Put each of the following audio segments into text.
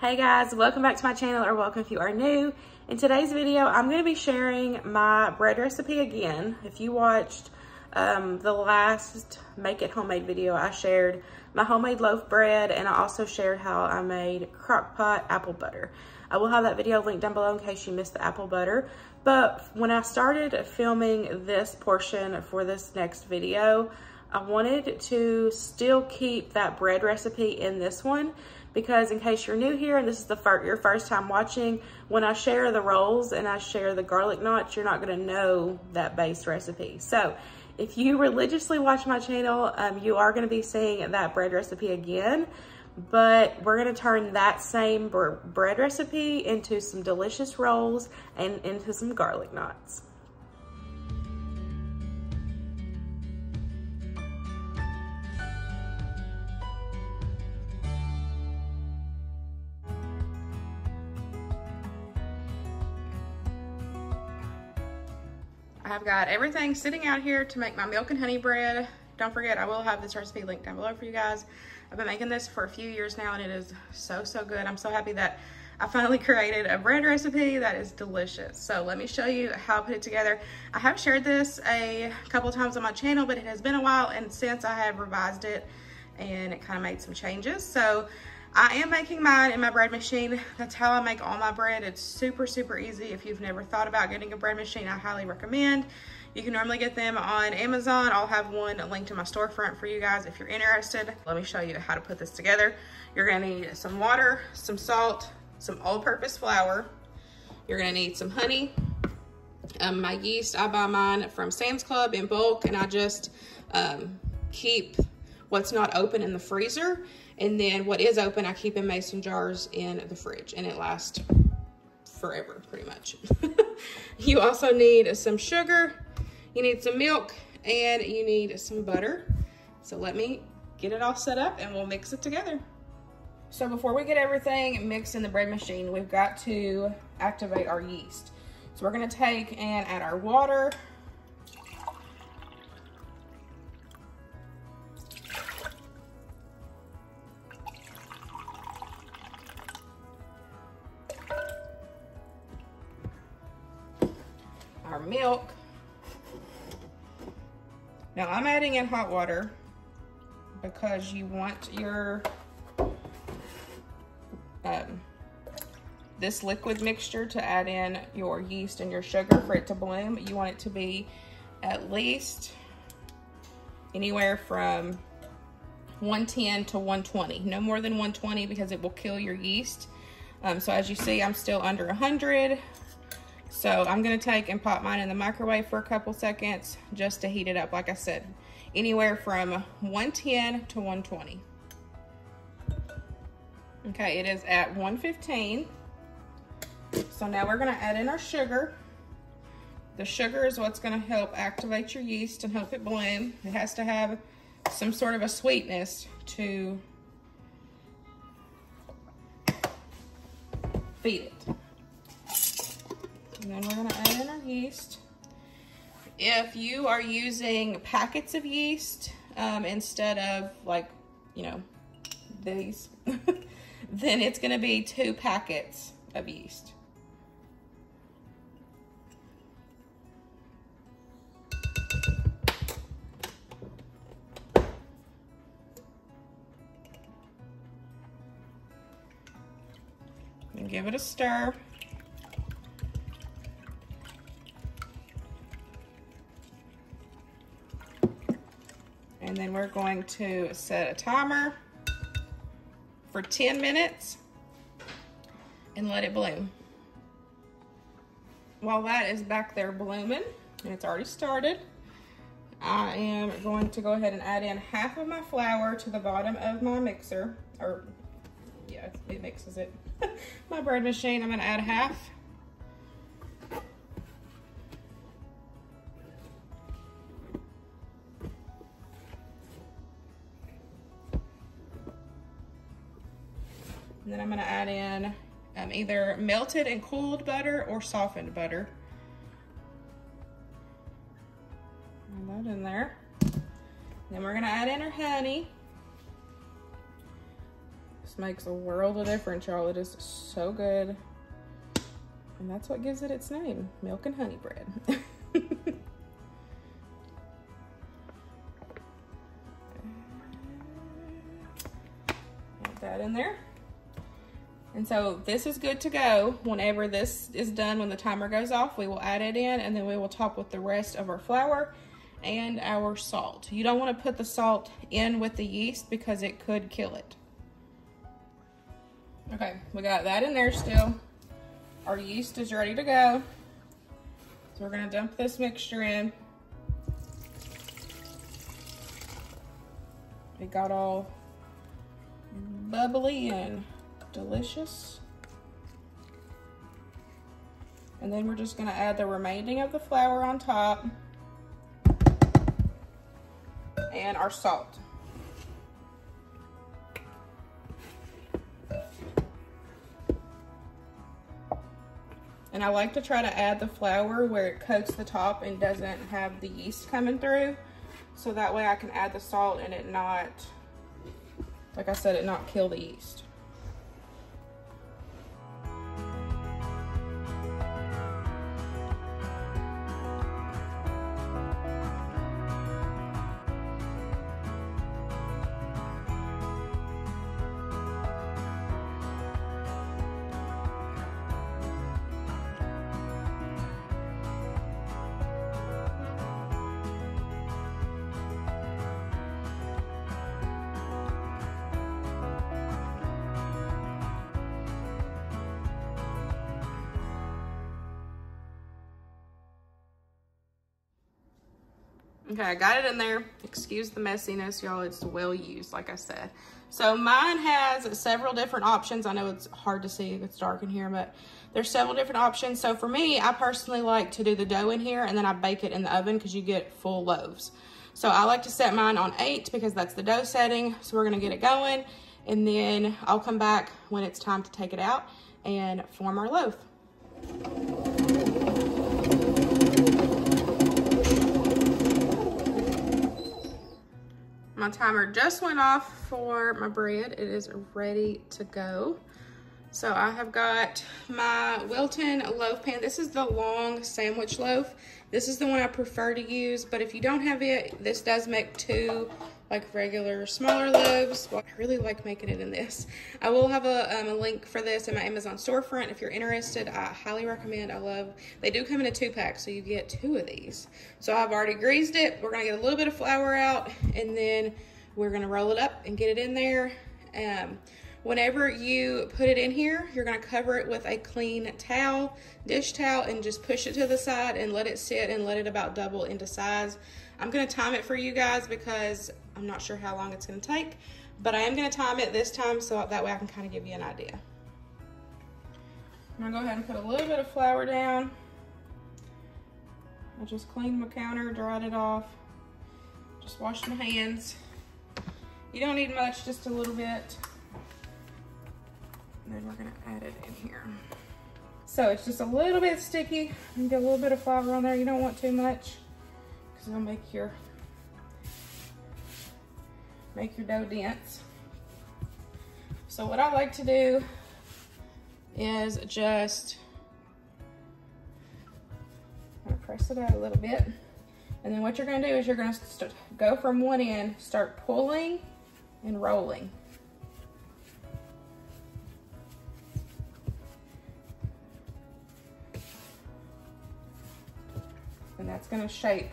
Hey guys, welcome back to my channel or welcome if you are new. In today's video, I'm going to be sharing my bread recipe again. If you watched um, the last Make It Homemade video, I shared my homemade loaf bread and I also shared how I made crock pot apple butter. I will have that video linked down below in case you missed the apple butter. But when I started filming this portion for this next video, I wanted to still keep that bread recipe in this one because in case you're new here and this is the fir your first time watching, when I share the rolls and I share the garlic knots, you're not gonna know that base recipe. So if you religiously watch my channel, um, you are gonna be seeing that bread recipe again, but we're gonna turn that same bread recipe into some delicious rolls and into some garlic knots. I've got everything sitting out here to make my milk and honey bread. Don't forget, I will have this recipe linked down below for you guys. I've been making this for a few years now and it is so, so good. I'm so happy that I finally created a bread recipe that is delicious. So let me show you how I put it together. I have shared this a couple times on my channel, but it has been a while and since I have revised it and it kind of made some changes. So I am making mine in my bread machine. That's how I make all my bread. It's super, super easy. If you've never thought about getting a bread machine, I highly recommend. You can normally get them on Amazon. I'll have one linked in my storefront for you guys if you're interested. Let me show you how to put this together. You're gonna need some water, some salt, some all-purpose flour. You're gonna need some honey. Um, my yeast, I buy mine from Sam's Club in bulk and I just um, keep what's not open in the freezer and then what is open, I keep in mason jars in the fridge and it lasts forever, pretty much. you also need some sugar, you need some milk, and you need some butter. So let me get it all set up and we'll mix it together. So before we get everything mixed in the bread machine, we've got to activate our yeast. So we're gonna take and add our water, milk. Now I'm adding in hot water because you want your um, this liquid mixture to add in your yeast and your sugar for it to bloom. You want it to be at least anywhere from 110 to 120. No more than 120 because it will kill your yeast. Um, so as you see, I'm still under 100. So I'm gonna take and pop mine in the microwave for a couple seconds just to heat it up. Like I said, anywhere from 110 to 120. Okay, it is at 115. So now we're gonna add in our sugar. The sugar is what's gonna help activate your yeast and help it bloom. It has to have some sort of a sweetness to feed it. And then we're gonna add in our yeast. If you are using packets of yeast um, instead of like, you know, these, then it's gonna be two packets of yeast. Give it a stir. And then we're going to set a timer for 10 minutes and let it bloom. While that is back there blooming, and it's already started, I am going to go ahead and add in half of my flour to the bottom of my mixer, or yeah, it mixes it. my bread machine, I'm gonna add half And then I'm gonna add in um, either melted and cooled butter or softened butter. Add that in there. Then we're gonna add in our honey. This makes a world of difference, y'all. It is so good. And that's what gives it its name, milk and honey bread. That in there. And so this is good to go. Whenever this is done, when the timer goes off, we will add it in and then we will top with the rest of our flour and our salt. You don't want to put the salt in with the yeast because it could kill it. Okay, we got that in there still. Our yeast is ready to go. So we're gonna dump this mixture in. It got all bubbly and delicious. And then we're just gonna add the remaining of the flour on top and our salt. And I like to try to add the flour where it coats the top and doesn't have the yeast coming through. So that way I can add the salt and it not, like I said, it not kill the yeast. Okay, I got it in there. Excuse the messiness, y'all. It's well used, like I said. So mine has several different options. I know it's hard to see it's dark in here, but there's several different options. So for me, I personally like to do the dough in here and then I bake it in the oven because you get full loaves. So I like to set mine on eight because that's the dough setting. So we're gonna get it going and then I'll come back when it's time to take it out and form our loaf. My timer just went off for my bread. It is ready to go. So I have got my Wilton loaf pan. This is the long sandwich loaf. This is the one I prefer to use, but if you don't have it, this does make two like regular smaller loaves. Well, I really like making it in this. I will have a, um, a link for this in my Amazon storefront. If you're interested, I highly recommend. I love, they do come in a two pack, so you get two of these. So I've already greased it. We're gonna get a little bit of flour out and then we're gonna roll it up and get it in there. Um, Whenever you put it in here, you're gonna cover it with a clean towel, dish towel, and just push it to the side and let it sit and let it about double into size. I'm gonna time it for you guys because I'm not sure how long it's gonna take, but I am gonna time it this time so that way I can kind of give you an idea. I'm gonna go ahead and put a little bit of flour down. I just cleaned my counter, dried it off, just washed my hands. You don't need much, just a little bit. And then we're gonna add it in here. So it's just a little bit sticky. You get a little bit of flour on there. You don't want too much because it'll make your make your dough dense. So what I like to do is just press it out a little bit. And then what you're gonna do is you're gonna go from one end, start pulling and rolling. and that's gonna shape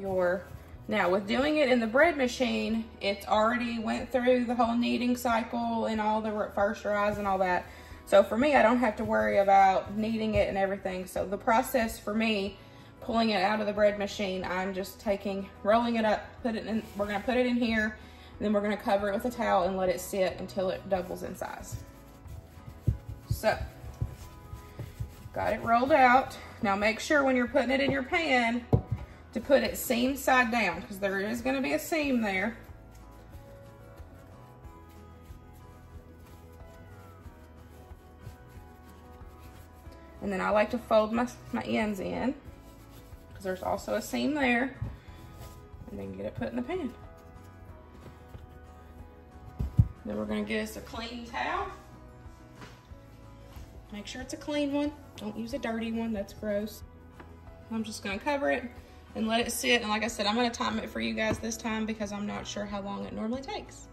your, now with doing it in the bread machine, it's already went through the whole kneading cycle and all the first rise and all that. So for me, I don't have to worry about kneading it and everything. So the process for me, pulling it out of the bread machine, I'm just taking, rolling it up, put it in, we're gonna put it in here, then we're gonna cover it with a towel and let it sit until it doubles in size. So, got it rolled out. Now make sure when you're putting it in your pan to put it seam side down because there is going to be a seam there. And then I like to fold my, my ends in because there's also a seam there. And then get it put in the pan. Then we're gonna get us a clean towel. Make sure it's a clean one. Don't use a dirty one, that's gross. I'm just gonna cover it and let it sit. And like I said, I'm gonna time it for you guys this time because I'm not sure how long it normally takes.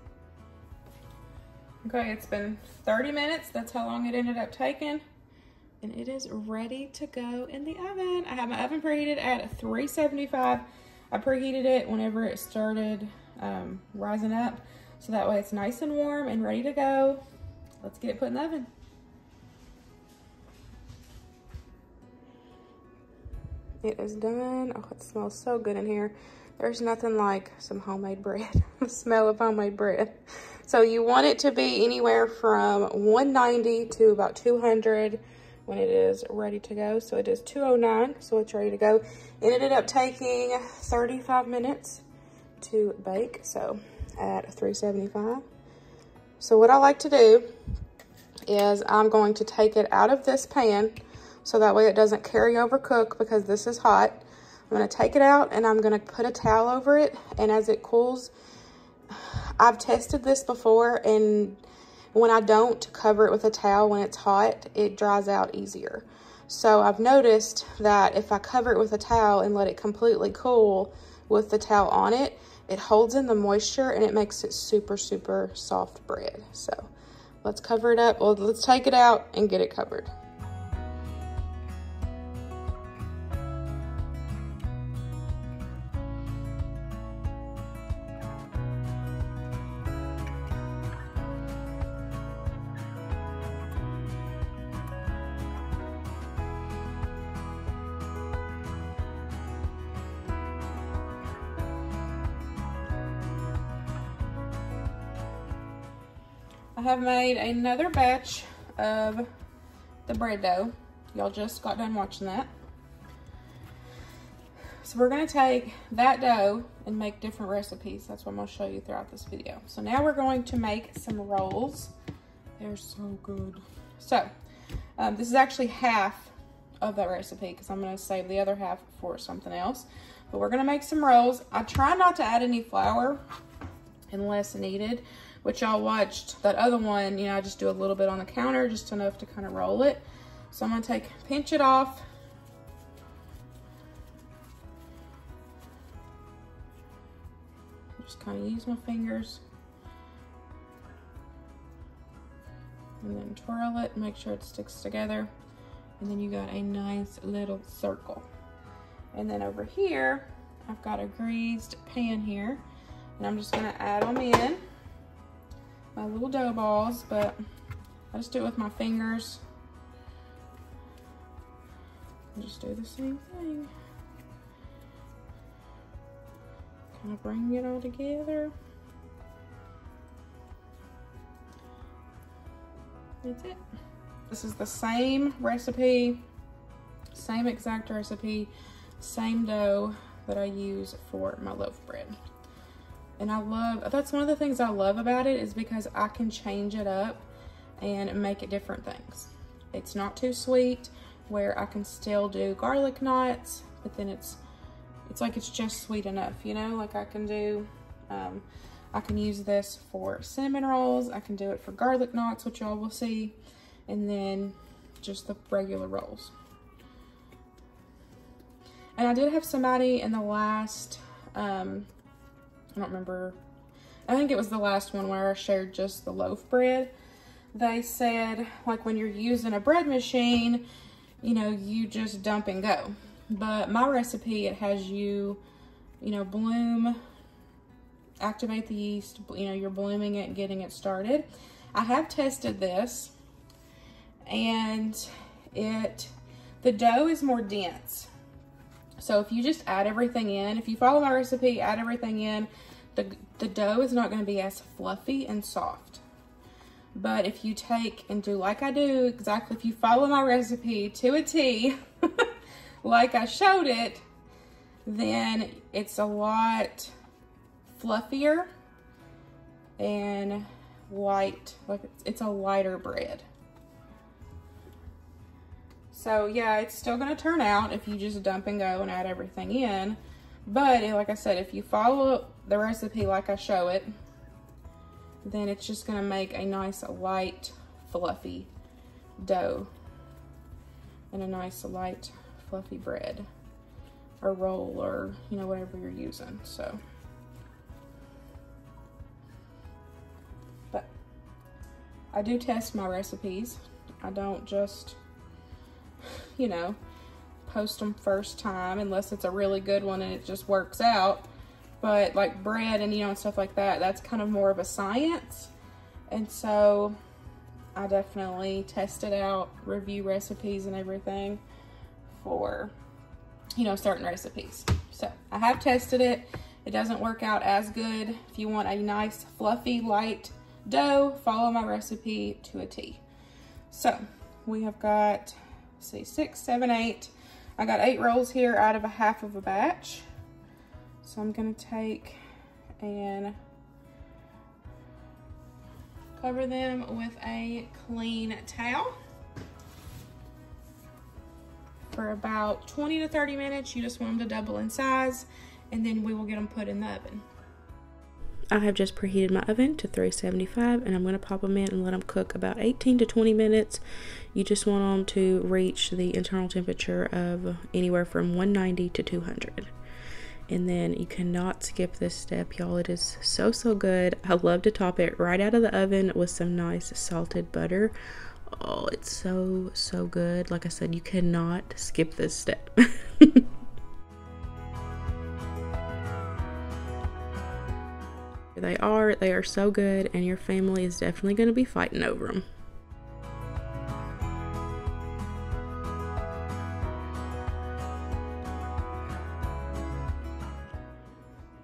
Okay, it's been 30 minutes. That's how long it ended up taking. And it is ready to go in the oven. I have my oven preheated at 375. I preheated it whenever it started um, rising up. So that way it's nice and warm and ready to go. Let's get it put in the oven. It is done. Oh, it smells so good in here. There's nothing like some homemade bread. the smell of homemade bread. So you want it to be anywhere from 190 to about 200 when it is ready to go. So it is 209, so it's ready to go. It ended up taking 35 minutes to bake, so at 375. So what I like to do is I'm going to take it out of this pan so that way it doesn't carry over cook because this is hot. I'm gonna take it out and I'm gonna put a towel over it and as it cools, I've tested this before and when I don't cover it with a towel when it's hot, it dries out easier. So I've noticed that if I cover it with a towel and let it completely cool with the towel on it, it holds in the moisture and it makes it super, super soft bread. So let's cover it up. Well, let's take it out and get it covered. Have made another batch of the bread dough. Y'all just got done watching that. So we're gonna take that dough and make different recipes. That's what I'm gonna show you throughout this video. So now we're going to make some rolls. They're so good. So um, this is actually half of that recipe because I'm gonna save the other half for something else. But we're gonna make some rolls. I try not to add any flour unless needed which y'all watched that other one, you know, I just do a little bit on the counter, just enough to kind of roll it. So I'm gonna take, pinch it off. Just kind of use my fingers. And then twirl it, make sure it sticks together. And then you got a nice little circle. And then over here, I've got a greased pan here. And I'm just gonna add them in my little dough balls, but I just do it with my fingers. just do the same thing. Kind of bring it all together. That's it. This is the same recipe, same exact recipe, same dough that I use for my loaf bread. And I love, that's one of the things I love about it is because I can change it up and make it different things. It's not too sweet where I can still do garlic knots, but then it's, it's like it's just sweet enough, you know? Like I can do, um, I can use this for cinnamon rolls. I can do it for garlic knots, which y'all will see. And then just the regular rolls. And I did have somebody in the last um, I don't remember. I think it was the last one where I shared just the loaf bread. They said, like when you're using a bread machine, you know, you just dump and go. But my recipe, it has you, you know, bloom, activate the yeast, you know, you're blooming it and getting it started. I have tested this and it, the dough is more dense. So if you just add everything in, if you follow my recipe, add everything in, the, the dough is not going to be as fluffy and soft. But if you take and do like I do, exactly if you follow my recipe to a T, like I showed it, then it's a lot fluffier and light, like it's a lighter bread. So yeah, it's still gonna turn out if you just dump and go and add everything in. But eh, like I said, if you follow the recipe like I show it, then it's just gonna make a nice light fluffy dough and a nice light fluffy bread or roll or you know whatever you're using so but I do test my recipes I don't just you know post them first time unless it's a really good one and it just works out. But like bread and you know and stuff like that that's kind of more of a science. And so I definitely test it out review recipes and everything for you know certain recipes. So I have tested it. It doesn't work out as good. If you want a nice fluffy light dough follow my recipe to a T. So we have got see six seven eight I got eight rolls here out of a half of a batch so I'm gonna take and cover them with a clean towel for about 20 to 30 minutes. You just want them to double in size and then we will get them put in the oven. I have just preheated my oven to 375 and I'm going to pop them in and let them cook about 18 to 20 minutes. You just want them to reach the internal temperature of anywhere from 190 to 200 and then you cannot skip this step y'all. It is so so good. I love to top it right out of the oven with some nice salted butter. Oh it's so so good. Like i said you cannot skip this step they are they are so good and your family is definitely going to be fighting over them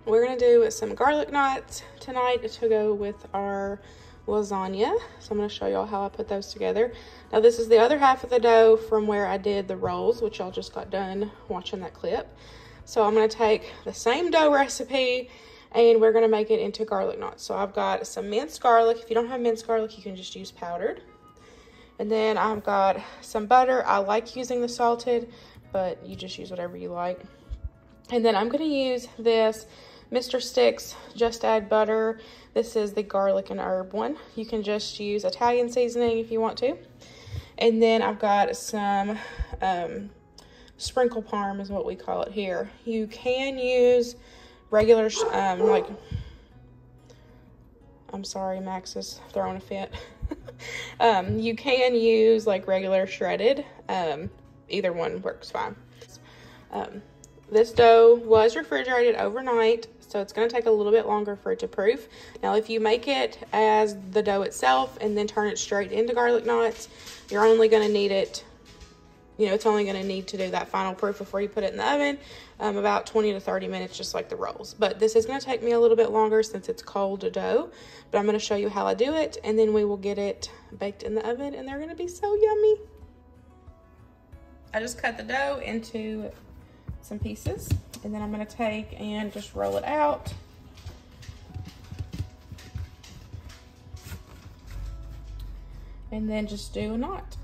We're gonna do some garlic knots tonight to go with our lasagna. So I'm gonna show y'all how I put those together. Now this is the other half of the dough from where I did the rolls, which y'all just got done watching that clip. So I'm gonna take the same dough recipe and we're gonna make it into garlic knots. So I've got some minced garlic. If you don't have minced garlic, you can just use powdered. And then I've got some butter. I like using the salted, but you just use whatever you like. And then I'm gonna use this Mr. Sticks Just Add Butter. This is the garlic and herb one. You can just use Italian seasoning if you want to. And then I've got some um, sprinkle parm is what we call it here. You can use regular, um, like, I'm sorry, Max is throwing a fit. um, you can use like regular shredded. Um, either one works fine. Um, this dough was refrigerated overnight, so it's going to take a little bit longer for it to proof. Now, if you make it as the dough itself and then turn it straight into garlic knots, you're only going to need it, you know, it's only going to need to do that final proof before you put it in the oven, um, about 20 to 30 minutes, just like the rolls. But this is going to take me a little bit longer since it's cold dough, but I'm going to show you how I do it, and then we will get it baked in the oven, and they're going to be so yummy. I just cut the dough into some pieces. And then I'm gonna take and just roll it out. And then just do a knot.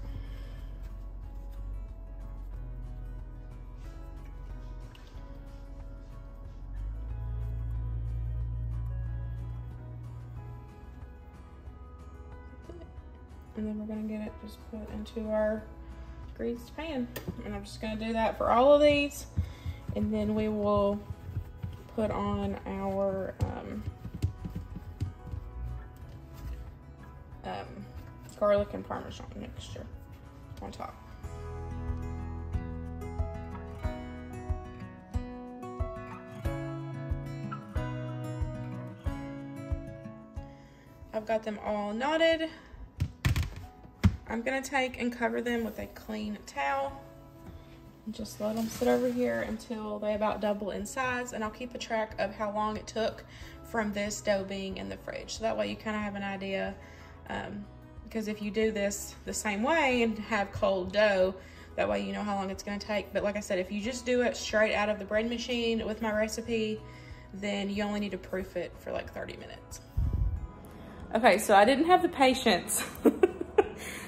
And then we're gonna get it just put into our greased pan. And I'm just gonna do that for all of these and then we will put on our um, um, garlic and parmesan mixture on top. I've got them all knotted. I'm gonna take and cover them with a clean towel and just let them sit over here until they about double in size and I'll keep a track of how long it took from this dough being in the fridge. So that way you kind of have an idea um, because if you do this the same way and have cold dough, that way you know how long it's gonna take. But like I said, if you just do it straight out of the bread machine with my recipe, then you only need to proof it for like 30 minutes. Okay, so I didn't have the patience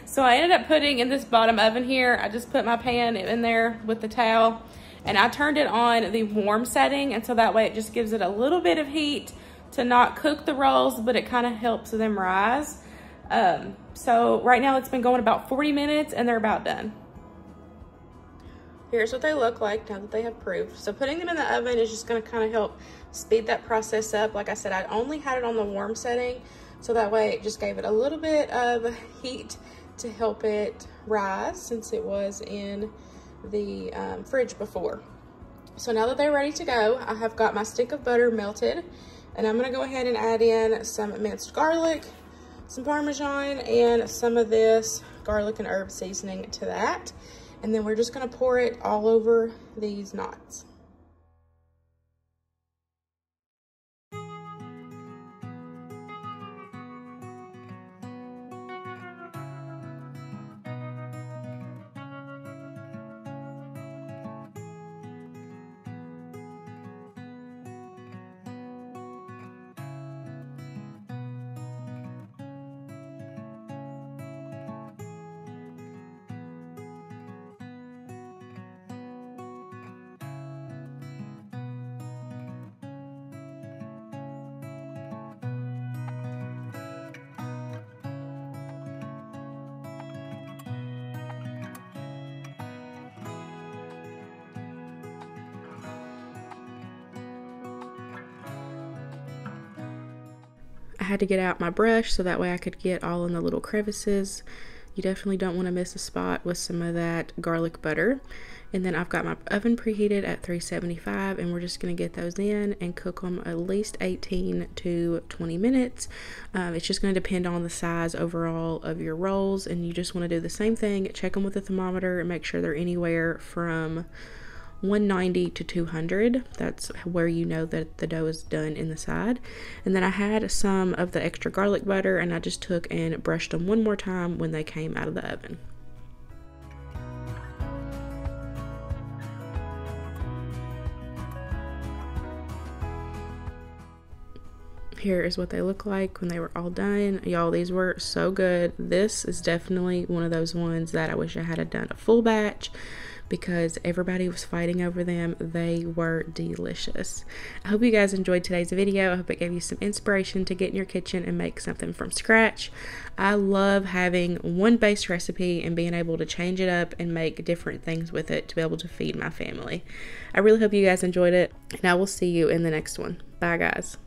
So I ended up putting in this bottom oven here, I just put my pan in there with the towel and I turned it on the warm setting and so that way it just gives it a little bit of heat to not cook the rolls, but it kind of helps them rise. Um, so right now it's been going about 40 minutes and they're about done. Here's what they look like now that they have proofed. So putting them in the oven is just gonna kind of help speed that process up. Like I said, I only had it on the warm setting, so that way it just gave it a little bit of heat to help it rise since it was in the um, fridge before. So now that they're ready to go, I have got my stick of butter melted and I'm gonna go ahead and add in some minced garlic, some Parmesan, and some of this garlic and herb seasoning to that. And then we're just gonna pour it all over these knots. Had to get out my brush so that way I could get all in the little crevices. You definitely don't want to miss a spot with some of that garlic butter. And then I've got my oven preheated at 375 and we're just going to get those in and cook them at least 18 to 20 minutes. Um, it's just going to depend on the size overall of your rolls and you just want to do the same thing. Check them with a the thermometer and make sure they're anywhere from 190 to 200 that's where you know that the dough is done in the side. And then I had some of the extra garlic butter and I just took and brushed them one more time when they came out of the oven. Here is what they look like when they were all done. Y'all these were so good. This is definitely one of those ones that i wish i had done a full batch because everybody was fighting over them. They were delicious. I hope you guys enjoyed today's video. I hope it gave you some inspiration to get in your kitchen and make something from scratch. I love having one base recipe and being able to change it up and make different things with it to be able to feed my family. I really hope you guys enjoyed it, and I will see you in the next one. Bye, guys.